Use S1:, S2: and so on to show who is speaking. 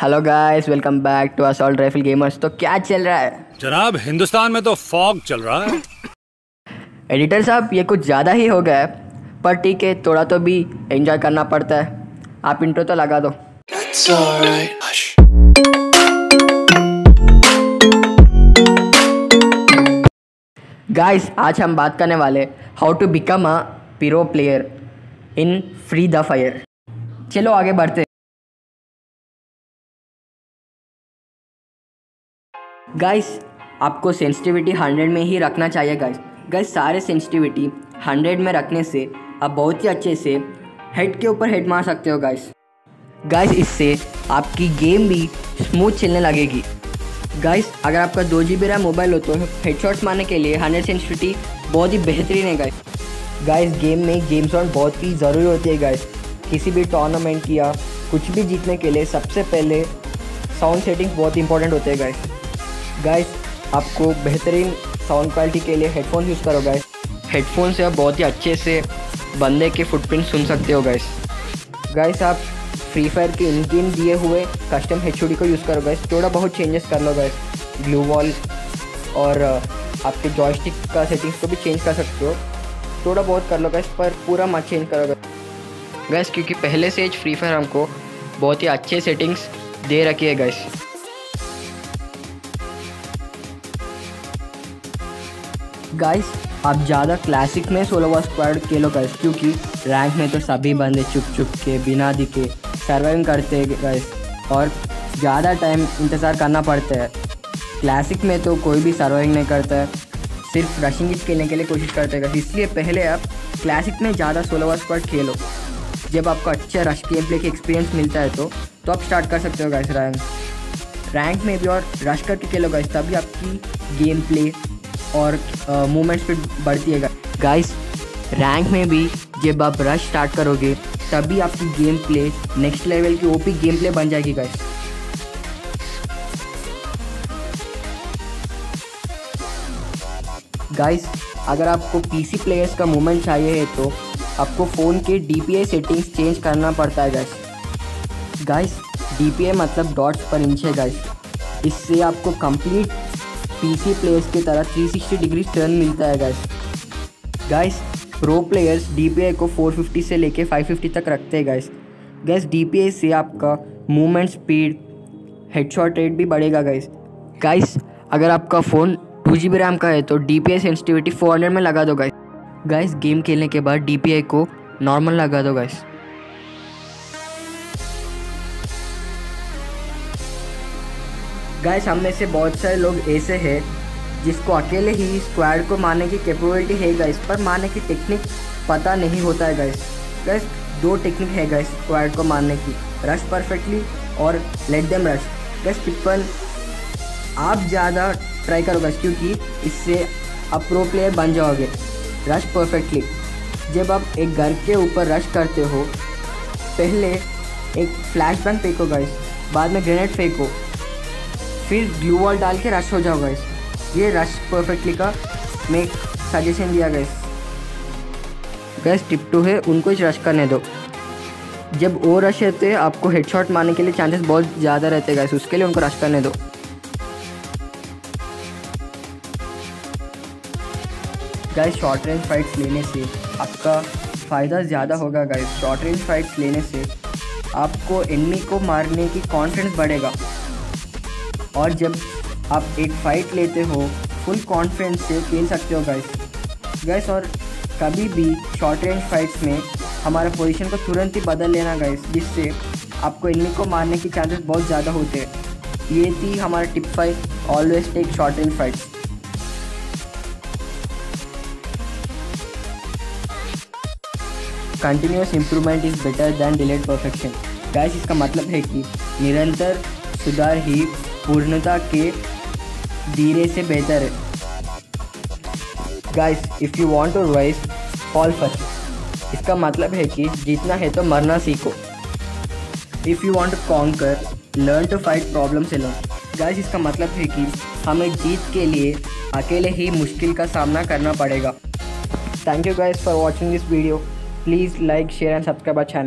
S1: Hello guys welcome back to assault rifle gamers तो क्या चल रहा है?
S2: जनाब हिंदुस्तान में तो फॉग चल रहा है।
S1: एडिटर साहब ये कुछ ज़्यादा ही हो गया है। पर ठीक है थोड़ा तो भी एंजॉय करना पड़ता है। आप इंट्रो तो लगा दो. गाइस आज हम बात करने वाले how to become a pro player in free the fire चलो आगे बढ़ते गाइस आपको सेंसिटिविटी हंड्रेड में ही रखना चाहिए गाइस गाइस सारे सेंसिटिविटी हंड्रेड में रखने से आप बहुत ही अच्छे से हेड के ऊपर हेड मार सकते हो गाइस गाइस इससे आपकी गेम भी स्मूथ चलने लगेगी. गाइस अगर आपका दो जी बी रैम मोबाइल हो तो हेडशॉट्स मारने के लिए हंड्रेड सेंसिटिविटी बहुत ही बेहतरीन है गाइस गाइस गेम में गेम साउंड बहुत ही ज़रूरी होती है गाइस किसी भी टूर्नामेंट या कुछ भी जीतने के लिए सबसे पहले साउंड सेटिंग बहुत इंपॉर्टेंट होते हैं गाइस गाइस आपको बेहतरीन साउंड क्वालिटी के लिए हेडफोन यूज़ करो गाइस हेडफोन से आप बहुत ही अच्छे से बंदे के फुटप्रिंट सुन सकते हो गाइस गाइस आप फ्री फायर के इन गेम दिए हुए कस्टम हेड को यूज़ करो गाइस थोड़ा बहुत चेंजेस कर लो गाइस ग्लू वॉल और आपके जॉयस्टिक का सेटिंग्स को भी चेंज कर सकते हो. थोड़ा बहुत कर लो गाइस पर पूरा मत चेंज करो गाइस गैस क्योंकि पहले से फ्री फायर हमको बहुत ही अच्छे सेटिंग्स दे रखी है गैस गाइस आप ज़्यादा क्लासिक में सोलो वा स्क्वाड खेलो गाइस क्योंकि रैंक में तो सभी बंदे चुप चुप के, बिना दिखे सर्वाइव करते गाइस और ज़्यादा टाइम इंतज़ार करना पड़ता है. क्लासिक में तो कोई भी सर्वाइव नहीं करता है. सिर्फ़ रशिंग खेलने के लिए कोशिश करते हैं इसलिए पहले आप क्लासिक में ज़्यादा सोलो वा स्क्वाड खेलो. जब आपको अच्छा रश गेम प्ले की एक्सपीरियंस मिलता है तो तो आप स्टार्ट कर सकते हो गाइस रैंक रैंक में भी और रश करके खेलो गाइस तभी आपकी गेम प्ले और मूवमेंट स्पीड बढ़ती है। गाइस रैंक में भी जब आप रश स्टार्ट करोगे, तभी आपकी गेम प्ले नेक्स्ट लेवल की ओपी गेम प्ले बन जाएगी गाइस गाइस अगर आपको पीसी प्लेयर्स का मूवमेंट चाहिए है तो आपको फ़ोन के डी सेटिंग्स चेंज करना पड़ता है गाइस गाइस डी मतलब डॉट्स पर इंच है गाइस इससे आपको कंप्लीट पीसी प्लेयर्स की तरह 360 डिग्री टर्न मिलता है guys guys pro players DPI को 450 से लेके 550 तक रखते हैं गाइस गाइस डी से आपका मूवमेंट स्पीड हेडशॉट रेट भी बढ़ेगा गाइस गाइस अगर आपका फ़ोन टू जी रैम का है तो D P sensitivity four hundred में लगा दो गाइस गाइस गेम खेलने के बाद डी पी आई को नॉर्मल लगा दो गाइस गाइस हम में से बहुत सारे लोग ऐसे हैं, जिसको अकेले ही स्क्वाड को मारने की कैपेबिलिटी है गाइस पर मारने की टेक्निक पता नहीं होता है गाइस गाइस दो टेक्निक है गाइस स्क्वाड को मारने की। रश परफेक्टली और let them rush guys triple आप ज़्यादा ट्राई करो गाइस क्योंकि इससे आप प्रो प्लेयर बन जाओगे। रश परफेक्टली जब आप एक घर के ऊपर रश करते हो, पहले एक फ्लैश बैंग फेंको गाइस बाद में ग्रेनेड फेंको। फिर ग्लू वॉल डाल के रश हो जाओ गाइस ये रश परफेक्टली का मैं सजेशन दिया गाइस गैस टिप टू है, उनको ही रश करने दो. जब वो रश रहते हैं, आपको हेडशॉट मारने के लिए चांसेस बहुत ज़्यादा रहते हैं गाइस उसके लिए उनको रश करने दो. गाइस शॉर्ट रेंज फाइट्स लेने से आपका फ़ायदा ज़्यादा होगा गाइस शॉर्ट रेंज फाइट्स लेने से आपको एनमी को मारने की कॉन्फिडेंस बढ़ेगा. और जब आप एक फ़ाइट लेते हो फुल कॉन्फिडेंस से खेल सकते हो गाइस गाइस और कभी भी शॉर्ट रेंज फाइट्स में हमारा पोजीशन को तुरंत ही बदल लेना गाइस जिससे आपको एनिमी को मारने के चांसेस बहुत ज़्यादा होते हैं. ये थी हमारा tip five always take short range fights continuous improvement is better than delayed perfection guys इसका मतलब है कि निरंतर सुधार ही पूर्णता के धीरे से बेहतर है। Guys if you want to rise fall first इसका मतलब है कि जीतना है तो मरना सीखो। If you want to conquer learn to fight problem से लर्न गाइस इसका मतलब है कि हमें जीत के लिए अकेले ही मुश्किल का सामना करना पड़ेगा। Thank you guys for watching this video please like share and subscribe our channel.